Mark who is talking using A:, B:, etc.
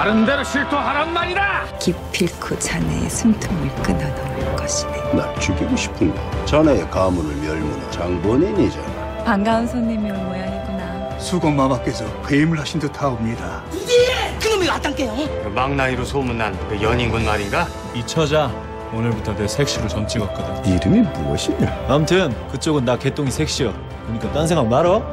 A: 다른 데로 실토하란 말이다.
B: 기필코 자네의 그 숨통을 끊어 놓을 것이네.
C: 날 죽이고 싶은가? 자네의 가문을 멸문한 장본인이잖아.
B: 반가운 손님이 올 모양이구나.
D: 수건마마께서 괴임을 하신 듯하옵니다.
A: 그 망나니로 소문난 그 연인군 말인가?
E: 이 처자 오늘부터 내 색시로 점 찍었거든
C: 이름이 무엇이냐?
E: 아무튼 그쪽은 나 개똥이 색시여 그러니까 딴 생각 말어